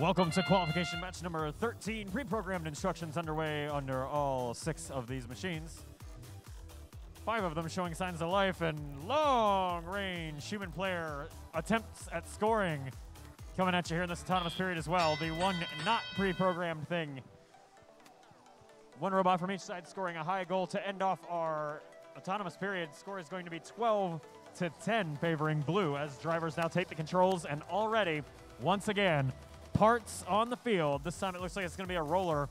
Welcome to qualification match number 13. Pre-programmed instructions underway under all six of these machines. Five of them showing signs of life and long-range human player attempts at scoring coming at you here in this autonomous period as well. The one not pre-programmed thing. One robot from each side scoring a high goal to end off our autonomous period. Score is going to be 12 to 10 favoring blue as drivers now take the controls and already, once again, parts on the field. This time it looks like it's going to be a roller.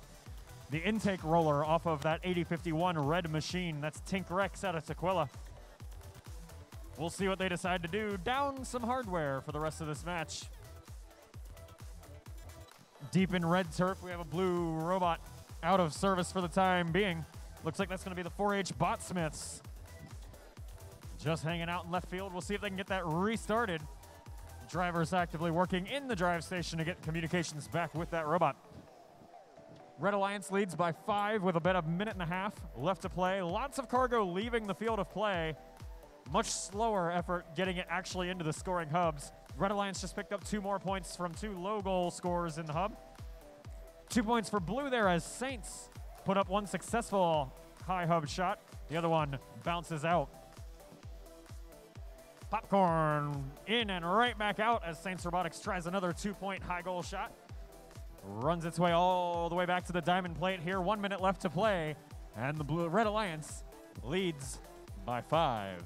The intake roller off of that 8051 red machine. That's Tink Rex out of Tequila. We'll see what they decide to do. Down some hardware for the rest of this match. Deep in red turf, we have a blue robot out of service for the time being. Looks like that's going to be the 4H Botsmiths. Just hanging out in left field. We'll see if they can get that restarted. Drivers actively working in the drive station to get communications back with that robot. Red Alliance leads by five with about a minute and a half left to play. Lots of cargo leaving the field of play. Much slower effort getting it actually into the scoring hubs. Red Alliance just picked up two more points from two low goal scores in the hub. Two points for blue there as Saints put up one successful high hub shot. The other one bounces out. Popcorn in and right back out as Saints Robotics tries another two point high goal shot. Runs its way all the way back to the diamond plate here. One minute left to play. And the Blue Red Alliance leads by five.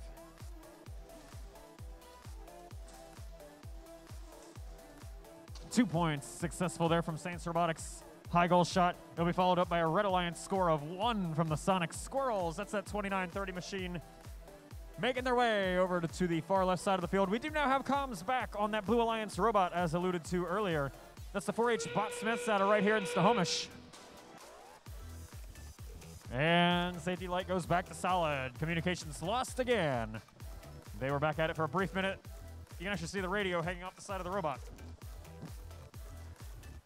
Two points successful there from Saints Robotics. High goal shot. It'll be followed up by a Red Alliance score of one from the Sonic Squirrels. That's that 29-30 machine making their way over to, the far left side of the field. We do now have comms back on that Blue Alliance robot, as alluded to earlier. That's the 4H Botsmiths out of right here in Snohomish. And safety light goes back to solid. Communications lost again. They were back at it for a brief minute. You can actually see the radio hanging off the side of the robot.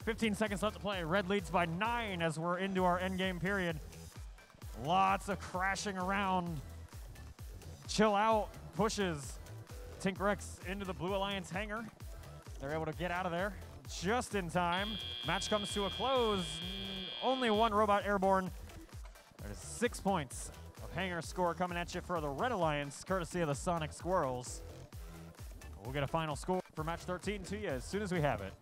15 seconds left to play. Red leads by nine as we're into our endgame period. Lots of crashing around. Chill out, pushes Tink Rex into the Blue Alliance hangar. They're able to get out of there just in time. Match comes to a close. Only one robot airborne. There's six points of hangar score coming at you for the Red Alliance, courtesy of the Sonic Squirrels. We'll get a final score for match 13 to you as soon as we have it.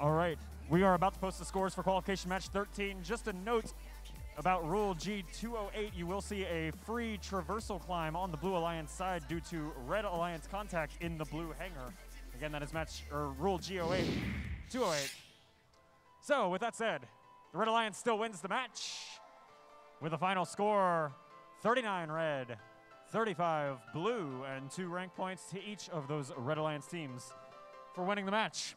All right, we are about to post the scores for qualification match 13. Just a note about Rule G208, you will see a free traversal climb on the Blue Alliance side due to Red Alliance contact in the blue hangar. Again, that is match or Rule G08, 208. So, with that said, the Red Alliance still wins the match with a final score 39 red, 35 blue, and two rank points to each of those Red Alliance teams for winning the match.